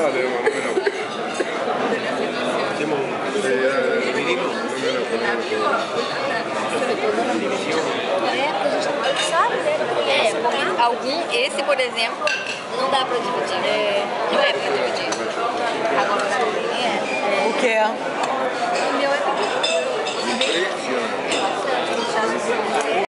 Valeu, mano. Simón. Eh, eh, Dividimos. É, porque a gente sabe, né? É, algum, esse por exemplo, não dá pra dividir. É. Eh, não é pra dividir. Agora, é. O que é? O meu é